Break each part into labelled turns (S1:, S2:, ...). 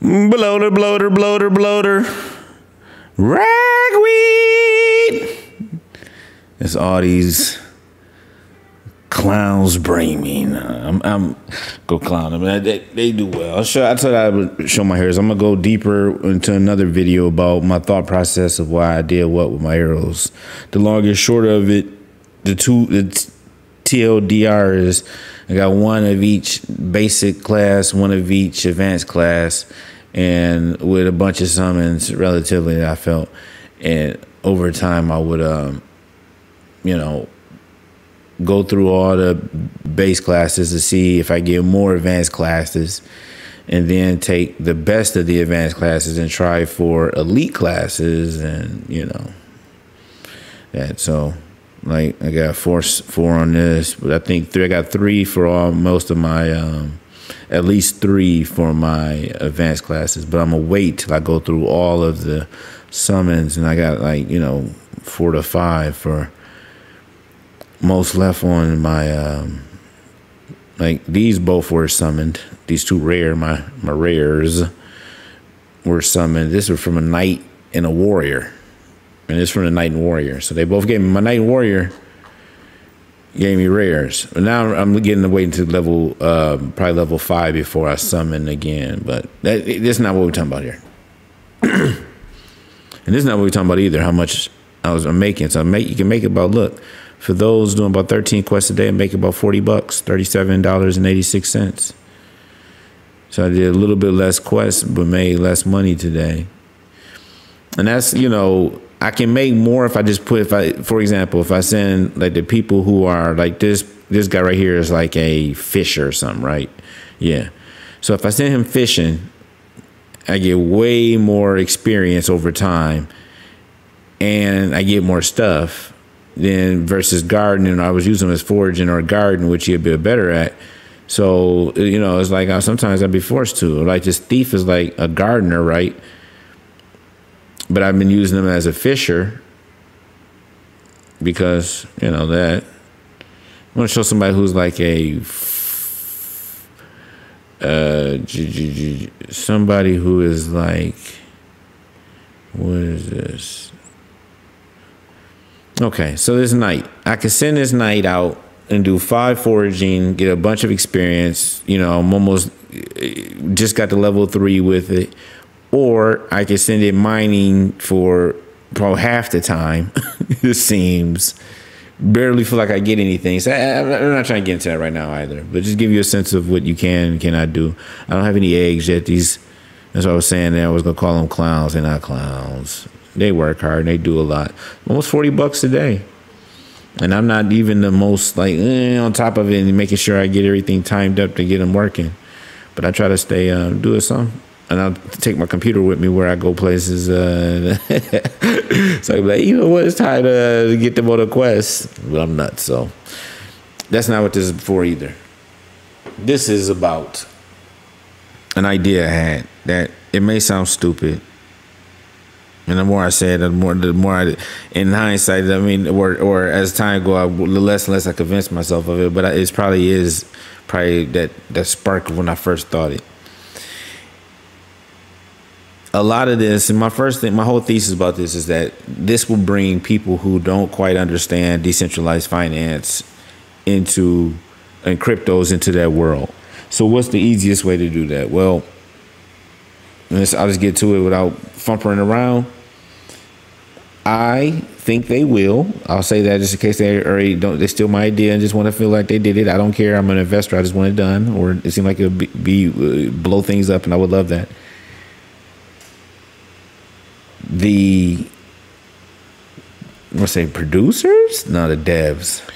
S1: Bloater, bloater, bloater, bloater. Ragweed. It's all these clowns blaming. I'm, I'm go clown them. They, they do well. I'll show, I told I would show my hairs. I'm gonna go deeper into another video about my thought process of why I did what with my arrows. The long and short of it, the two the TLDR is I got one of each basic class, one of each advanced class, and with a bunch of summons relatively I felt. And over time I would um you know go through all the base classes to see if I get more advanced classes and then take the best of the advanced classes and try for elite classes and you know that so like I got four four on this but I think three I got three for all most of my um at least three for my advanced classes but I'm gonna wait till I go through all of the summons and I got like you know four to five for most left on my um like these both were summoned. These two rare my my rares were summoned. This was from a knight and a warrior and it's from the knight and warrior. So they both gave me my knight and warrior gave me rares. But now i'm getting to wait until level uh, probably level five before i summon again. But that, that's not what we're talking about here. And this is not what we're talking about either how much i was making. So I make, you can make about look. For those doing about 13 quests a day, I make about 40 bucks, $37.86. So I did a little bit less quests, but made less money today. And that's, you know, I can make more if I just put, if I, for example, if I send like the people who are like this, this guy right here is like a fisher or something, right? Yeah. So if I send him fishing, I get way more experience over time and I get more stuff than versus gardening. I was using them as foraging or garden, which you'd be better at. So you know, it's like I, sometimes I'd be forced to. Like this thief is like a gardener, right? But I've been using them as a fisher because you know that. I want to show somebody who's like a uh, somebody who is like, what is this? Okay, so this knight, I could send this knight out and do five foraging, get a bunch of experience. You know, I'm almost just got to level three with it, or I could send it mining for probably half the time. it seems barely feel like I get anything. So I, am not trying to get into that right now either, but just give you a sense of what you can and cannot do. I don't have any eggs yet. These, that's what I was saying. There, I was gonna call them clowns. They're not clowns. They work hard and they do a lot. Almost 40 bucks a day. And I'm not even the most like eh, on top of it and making sure I get everything timed up to get them working. But I try to stay uh, do it some. And I'll take my computer with me where I go places. Uh, so I'm like, you know what? It's time to get them on a quest. But I'm nuts. So that's not what this is for either. This is about an idea I had that it may sound stupid and the more I say it, the more the more I, in hindsight, I mean, or or as time go, I, the less and less I convince myself of it. But it probably is probably that that spark when I first thought it. A lot of this, and my first thing, my whole thesis about this is that this will bring people who don't quite understand decentralized finance into and cryptos into that world. So, what's the easiest way to do that? Well, I'll just get to it without fumpering around. I think they will. I'll say that just in case they already don't. They steal my idea and just want to feel like they did it. I don't care. I'm an investor. I just want it done. Or it seemed like it would be, be uh, blow things up, and I would love that. The let's say producers, not the devs.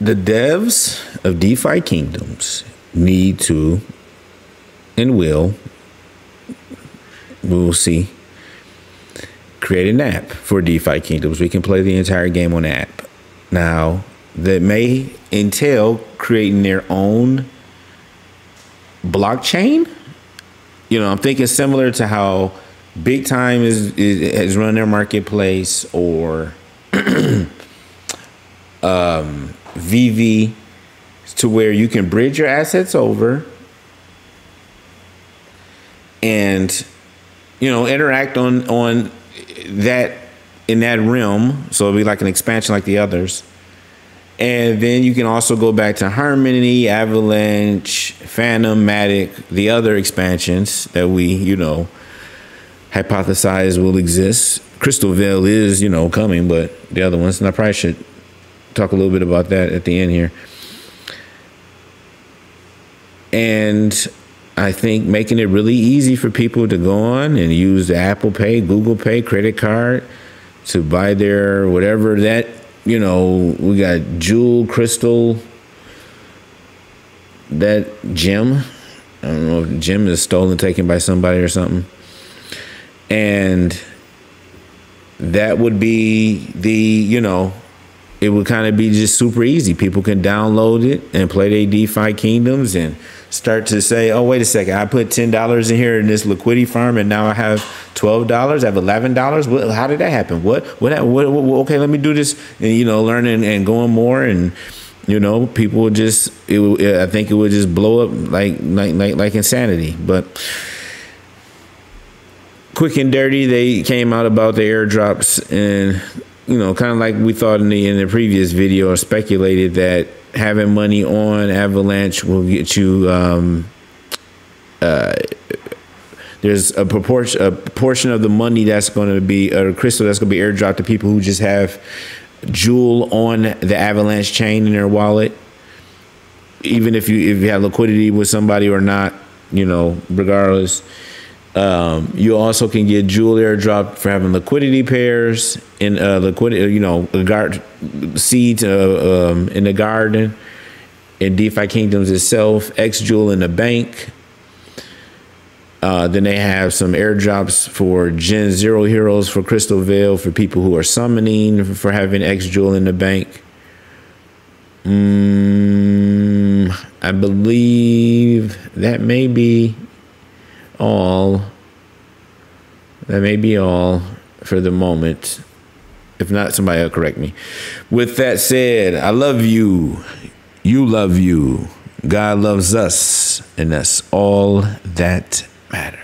S1: The devs of DeFi kingdoms need to and will. We will see create an app for DeFi Kingdoms. We can play the entire game on app. Now, that may entail creating their own blockchain. You know, I'm thinking similar to how Big Time is, is has run their marketplace or um, VeVe to where you can bridge your assets over and you know interact on on that in that realm. So it'll be like an expansion like the others. And then you can also go back to Harmony, Avalanche, Fantom, Matic, the other expansions that we, you know, hypothesize will exist. Crystalvale is, you know, coming, but the other ones, and I probably should talk a little bit about that at the end here. And I think making it really easy for people to go on and use the Apple Pay, Google Pay, credit card to buy their whatever that, you know, we got Jewel, Crystal, that gem. I don't know if gem is stolen, taken by somebody or something. And that would be the, you know, it would kind of be just super easy. People can download it and play their DeFi kingdoms and start to say, oh, wait a second, I put $10 in here in this liquidity farm and now I have $12, I have $11. What, how did that happen? What, what, what, what, okay, let me do this and, you know, learning and going more and, you know, people would just, it, I think it would just blow up like, like, like, like insanity. But, quick and dirty, they came out about the airdrops and you know, kind of like we thought in the in the previous video or speculated that having money on Avalanche will get you. Um, uh, there's a proportion a portion of the money that's going to be a crystal that's going to be airdropped to people who just have Jewel on the Avalanche chain in their wallet. Even if you if you have liquidity with somebody or not, you know, regardless. Um, you also can get jewel airdrop for having liquidity pairs in uh, liquidity, you know, guard seeds uh, um, in the garden, in DeFi Kingdoms itself, X Jewel in the bank. Uh, then they have some airdrops for Gen Zero heroes for Crystalvale for people who are summoning for having X Jewel in the bank. Mm, I believe that may be all. That may be all for the moment. If not, somebody will correct me. With that said, I love you. You love you. God loves us. And that's all that matters.